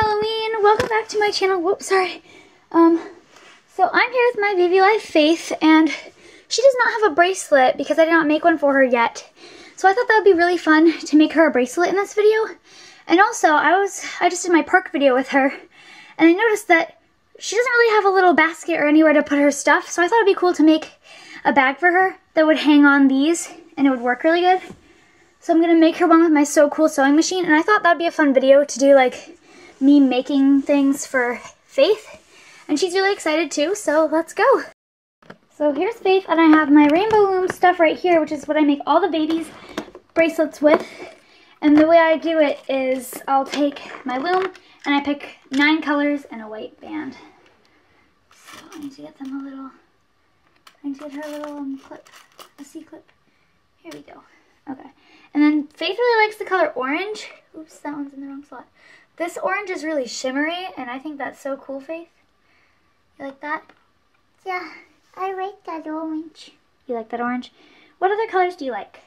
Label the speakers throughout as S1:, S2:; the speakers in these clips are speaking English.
S1: Halloween! Welcome back to my channel. Whoops, sorry. Um, so I'm here with my Baby Alive Faith, and she does not have a bracelet because I did not make one for her yet. So I thought that would be really fun to make her a bracelet in this video. And also, I was I just did my park video with her, and I noticed that she doesn't really have a little basket or anywhere to put her stuff, so I thought it'd be cool to make a bag for her that would hang on these, and it would work really good. So I'm gonna make her one with my Sew Cool sewing machine, and I thought that'd be a fun video to do like me making things for Faith. And she's really excited too, so let's go. So here's Faith, and I have my rainbow loom stuff right here, which is what I make all the babies' bracelets with. And the way I do it is I'll take my loom, and I pick nine colors and a white band. So I need to get them a little, I need to get her a little um, clip, a C-clip. Here we go. Okay. And then Faith really likes the color orange. Oops, that one's in the wrong slot. This orange is really shimmery, and I think that's so cool, Faith. You like that?
S2: Yeah, I like that orange.
S1: You like that orange? What other colors do you like?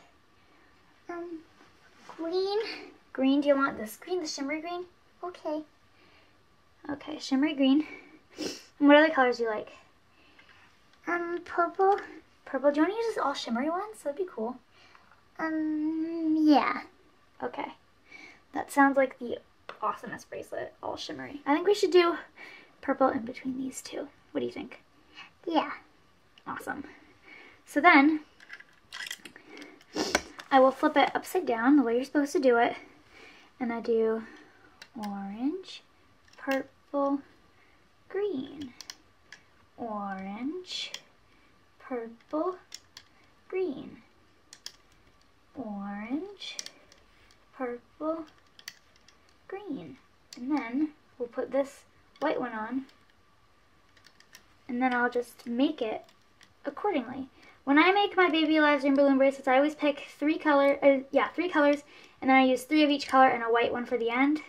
S2: Um, green.
S1: Green, do you want this green, the shimmery green?
S2: Okay.
S1: Okay, shimmery green. And what other colors do you like?
S2: Um, purple.
S1: Purple, do you want to use all shimmery ones? That'd be cool.
S2: Um, yeah.
S1: Okay. That sounds like the awesomest bracelet, all shimmery. I think we should do purple in between these two. What do you think?
S2: Yeah.
S1: Awesome. So then, I will flip it upside down the way you're supposed to do it. And I do orange, purple, green. Orange, purple, green. Orange, purple, green. And then we'll put this white one on. And then I'll just make it accordingly. When I make my Baby Alives Rainbow Loom bracelets, I always pick three color, uh, yeah, three colors, and then I use three of each color and a white one for the end.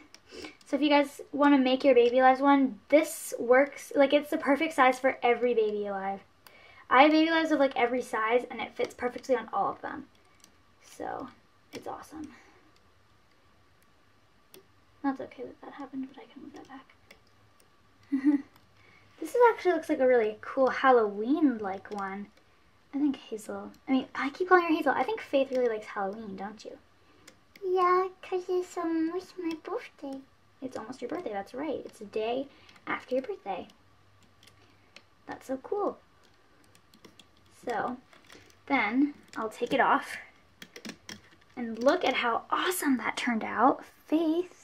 S1: So if you guys want to make your Baby Alives one, this works, like it's the perfect size for every Baby Alive. I have Baby Alives of like every size, and it fits perfectly on all of them. So, it's awesome. That's okay that that happened, but I can move that back. this is actually looks like a really cool Halloween-like one. I think Hazel, I mean, I keep calling her Hazel. I think Faith really likes Halloween, don't you?
S2: Yeah, because it's um, almost my birthday.
S1: It's almost your birthday, that's right. It's a day after your birthday. That's so cool. So, then I'll take it off. And look at how awesome that turned out. Faith.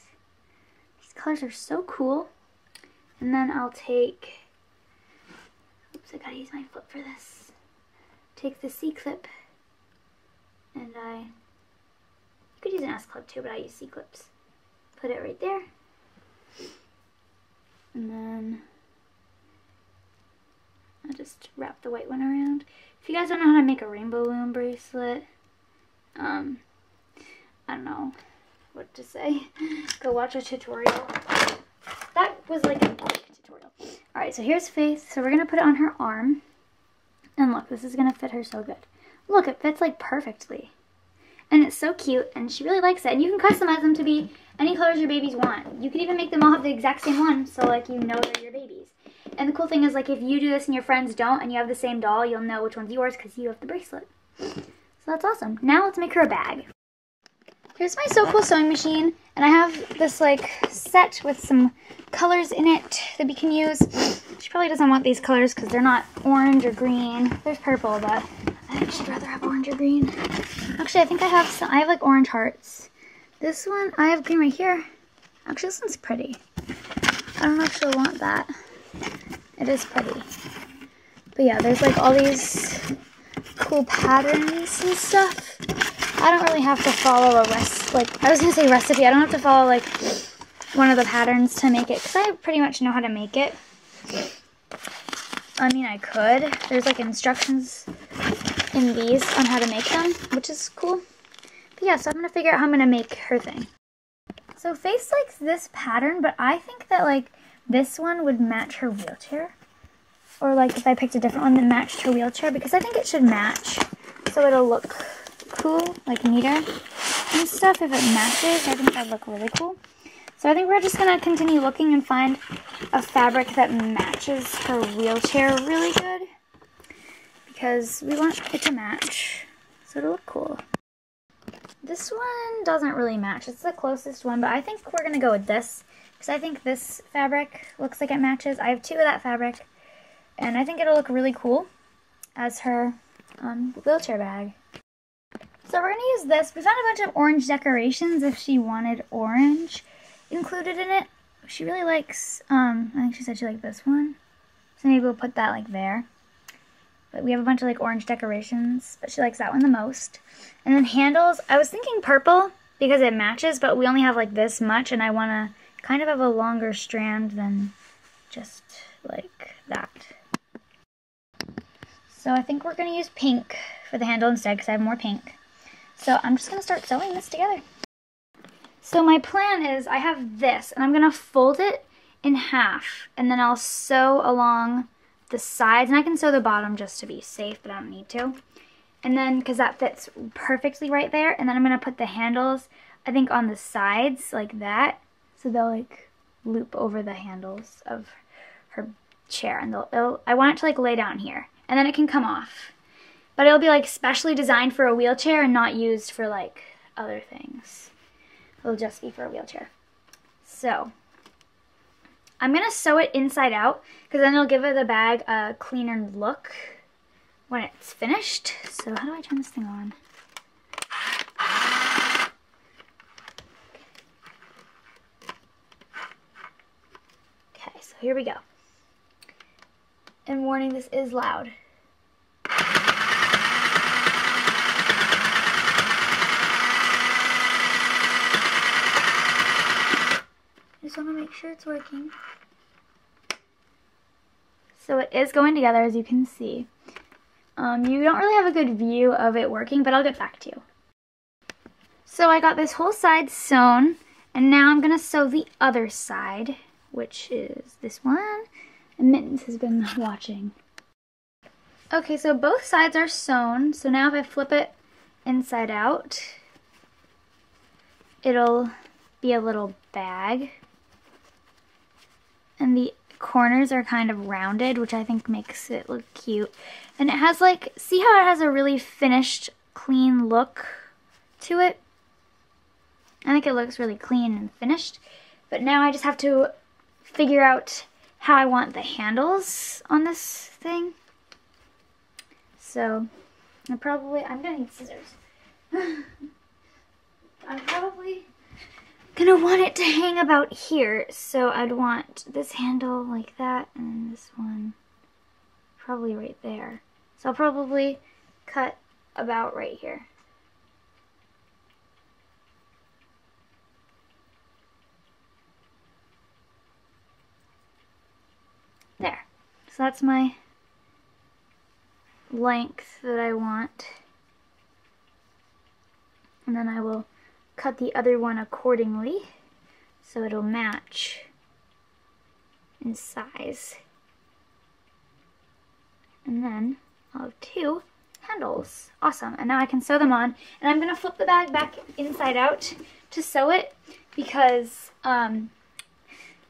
S1: Colors are so cool. And then I'll take, oops, I gotta use my foot for this. Take the C-clip and I, you could use an S-clip too, but I use C-clips. Put it right there. And then I'll just wrap the white one around. If you guys don't know how to make a rainbow loom bracelet, um, I don't know what to say. Go watch a tutorial. That was like a quick tutorial. Alright, so here's Faith. So we're going to put it on her arm. And look, this is going to fit her so good. Look, it fits like perfectly. And it's so cute, and she really likes it. And you can customize them to be any colors your babies want. You could even make them all have the exact same one, so like you know they're your babies. And the cool thing is like if you do this and your friends don't, and you have the same doll, you'll know which one's yours because you have the bracelet. So that's awesome. Now let's make her a bag. Here's my Sew Cool sewing machine, and I have this like set with some colors in it that we can use. She probably doesn't want these colors because they're not orange or green. There's purple, but I think she'd rather have orange or green. Actually, I think I have some, I have like orange hearts. This one, I have green right here. Actually, this one's pretty. I don't know if she'll want that. It is pretty. But yeah, there's like all these cool patterns and stuff. I don't really have to follow a rest like I was gonna say recipe. I don't have to follow like one of the patterns to make it because I pretty much know how to make it. I mean, I could. There's like instructions in these on how to make them, which is cool. But yeah, so I'm gonna figure out how I'm gonna make her thing. So Faith likes this pattern, but I think that like this one would match her wheelchair. Or like if I picked a different one that matched her wheelchair because I think it should match so it'll look cool, like neater and stuff. If it matches, I think that'd look really cool. So I think we're just going to continue looking and find a fabric that matches her wheelchair really good. Because we want it to match. So it'll look cool. This one doesn't really match. It's the closest one, but I think we're going to go with this. Because I think this fabric looks like it matches. I have two of that fabric. And I think it'll look really cool as her um, wheelchair bag. So we're going to use this. We found a bunch of orange decorations if she wanted orange included in it. She really likes, um, I think she said she liked this one. So maybe we'll put that like there. But we have a bunch of like orange decorations, but she likes that one the most. And then handles, I was thinking purple because it matches, but we only have like this much and I want to kind of have a longer strand than just like that. So I think we're going to use pink for the handle instead because I have more pink. So I'm just going to start sewing this together. So my plan is I have this and I'm going to fold it in half and then I'll sew along the sides and I can sew the bottom just to be safe but I don't need to. And then because that fits perfectly right there and then I'm going to put the handles I think on the sides like that so they'll like loop over the handles of her chair and they'll, I want it to like lay down here and then it can come off. But it'll be like specially designed for a wheelchair and not used for like other things. It'll just be for a wheelchair. So I'm going to sew it inside out because then it'll give the bag a cleaner look when it's finished. So how do I turn this thing on? Okay, so here we go. And warning, this is loud. Just want to make sure it's working. So it is going together as you can see. Um, you don't really have a good view of it working, but I'll get back to you. So I got this whole side sewn, and now I'm going to sew the other side, which is this one. And Mittens has been watching. Okay, so both sides are sewn, so now if I flip it inside out, it'll be a little bag and the corners are kind of rounded, which I think makes it look cute. And it has like, see how it has a really finished, clean look to it? I think it looks really clean and finished. But now I just have to figure out how I want the handles on this thing. So, I probably, I'm gonna need scissors. I'm probably gonna want it to hang about here. So I'd want this handle like that and this one probably right there. So I'll probably cut about right here. There. So that's my length that I want. And then I will cut the other one accordingly so it'll match in size. And then I'll have two handles. Awesome. And now I can sew them on. And I'm going to flip the bag back inside out to sew it because um,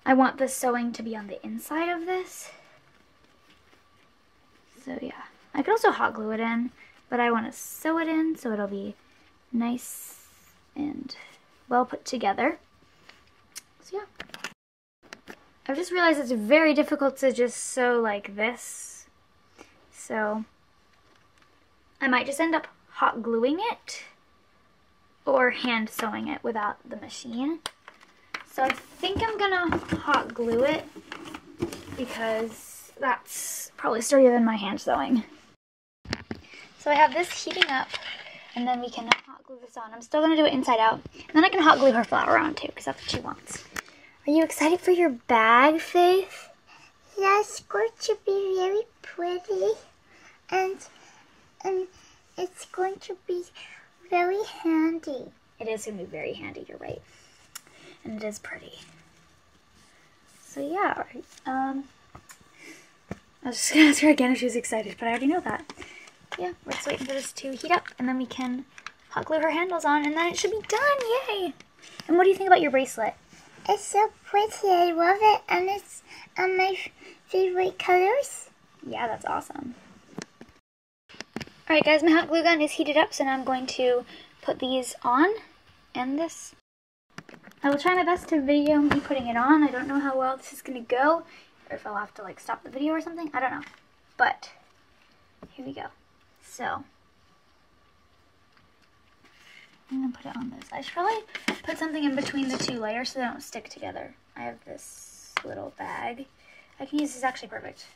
S1: I want the sewing to be on the inside of this. So yeah. I could also hot glue it in, but I want to sew it in so it'll be nice and well put together. So yeah. I've just realized it's very difficult to just sew like this. So I might just end up hot gluing it or hand sewing it without the machine. So I think I'm gonna hot glue it because that's probably sturdier than my hand sewing. So I have this heating up and then we can hot glue this on. I'm still going to do it inside out. And then I can hot glue her flower on too, because that's what she wants. Are you excited for your bag, Faith?
S2: Yes, it's going to be very pretty. And, and it's going to be very handy.
S1: It is going to be very handy, you're right. And it is pretty. So yeah, um, I was just going to ask her again if she was excited, but I already know that yeah, we're just waiting for this to heat up and then we can hot glue her handles on and then it should be done. Yay! And what do you think about your bracelet?
S2: It's so pretty. I love it, and it's um, my favorite colors.
S1: Yeah, that's awesome. Alright guys, my hot glue gun is heated up, so now I'm going to put these on and this. I will try my best to video me putting it on. I don't know how well this is going to go, or if I'll have to like stop the video or something. I don't know. But, here we go. So, I'm to put it on this. I should probably put something in between the two layers so they don't stick together. I have this little bag. I can use this actually perfect.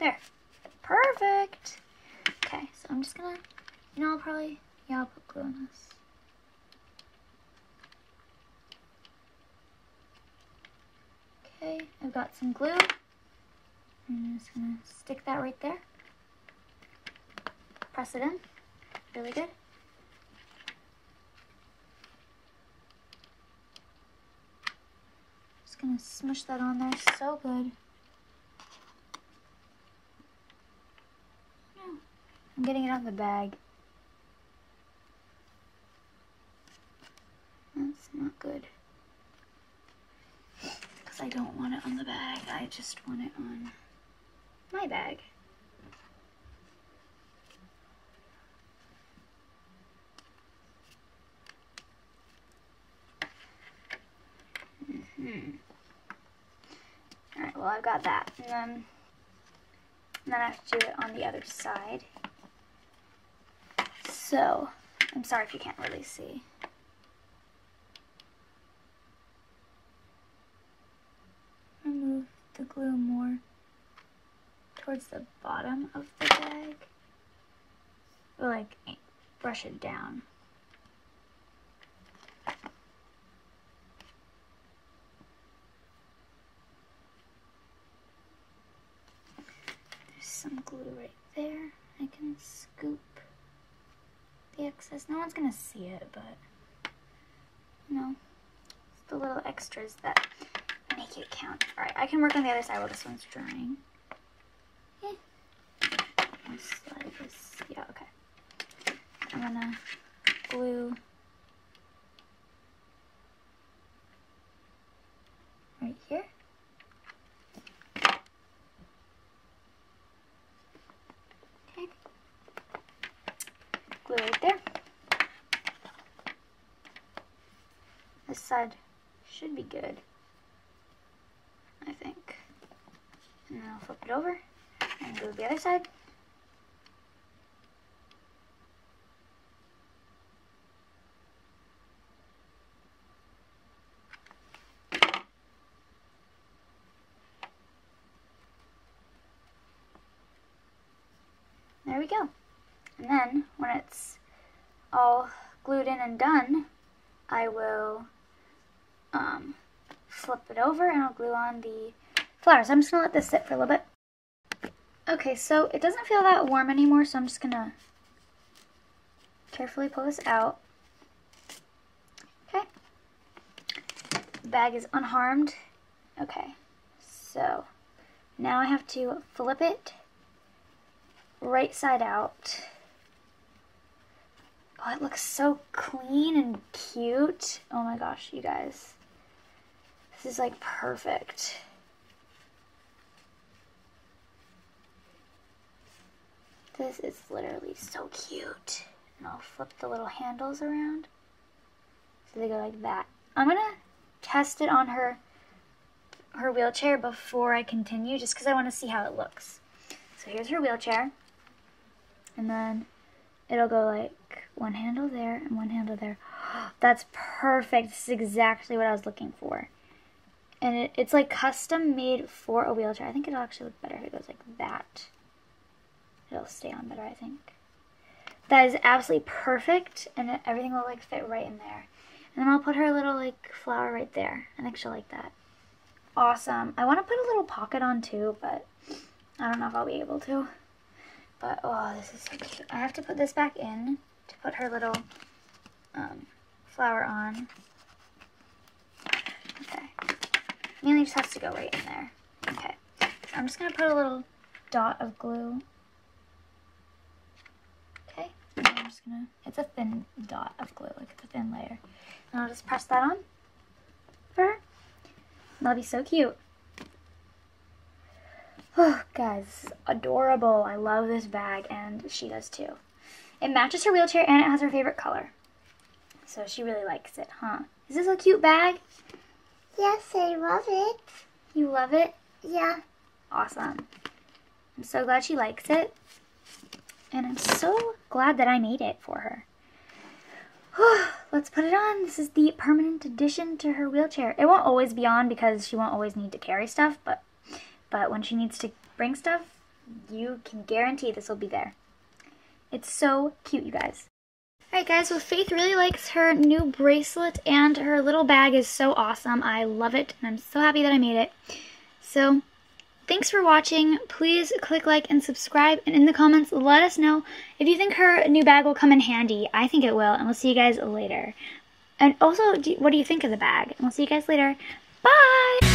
S1: There. Perfect. Okay, so I'm just gonna, you know, I'll probably, yeah, I'll put glue on this. Okay, I've got some glue. I'm just gonna stick that right there. Press it in. Really good. Just gonna smush that on there so good. I'm getting it of the bag. That's not good. Because I don't want it on the bag. I just want it on my bag. Hmm Alright, well I've got that. And then, and then I have to do it on the other side. So, I'm sorry if you can't really see. Remove the glue more towards the bottom of the bag. Or like brush it down. There's some glue right there. I can scoop the excess. No one's gonna see it, but you know, it's the little extras that make it count. All right, I can work on the other side while this one's drying. Yeah. Slide this. Yeah, okay. I'm gonna glue right here. glue right there. This side should be good, I think. And then I'll flip it over and glue the other side. There we go. And then when it's all glued in and done, I will um, flip it over and I'll glue on the flowers. I'm just going to let this sit for a little bit. Okay, so it doesn't feel that warm anymore, so I'm just going to carefully pull this out. Okay. The bag is unharmed. Okay, so now I have to flip it right side out. Oh, it looks so clean and cute. Oh my gosh, you guys. This is like perfect. This is literally so cute. And I'll flip the little handles around. So they go like that. I'm to test it on her her wheelchair before I continue just because I want to see how it looks. So here's her wheelchair. And then it'll go like one handle there and one handle there. That's perfect. This is exactly what I was looking for. And it, it's like custom made for a wheelchair. I think it'll actually look better if it goes like that. It'll stay on better, I think. That is absolutely perfect, and it, everything will like fit right in there. And then I'll put her little like flower right there. I think she'll like that. Awesome. I want to put a little pocket on too, but I don't know if I'll be able to. But, oh, this is so cute. I have to put this back in to put her little um, flower on. Okay. Mainly just has to go right in there. Okay. I'm just going to put a little dot of glue. Okay. And I'm just going to, it's a thin dot of glue, like it's a thin layer. And I'll just press that on for her. That'll be so cute. Oh, guys, adorable. I love this bag, and she does too. It matches her wheelchair, and it has her favorite color. So she really likes it, huh? Is this a cute bag?
S2: Yes, I love it.
S1: You love it?
S2: Yeah.
S1: Awesome. I'm so glad she likes it. And I'm so glad that I made it for her. Let's put it on. This is the permanent addition to her wheelchair. It won't always be on because she won't always need to carry stuff, but but when she needs to bring stuff, you can guarantee this will be there. It's so cute, you guys. Alright guys, well Faith really likes her new bracelet and her little bag is so awesome. I love it and I'm so happy that I made it. So, thanks for watching. Please click like and subscribe and in the comments let us know if you think her new bag will come in handy. I think it will and we'll see you guys later. And also, what do you think of the bag? And we'll see you guys later. Bye!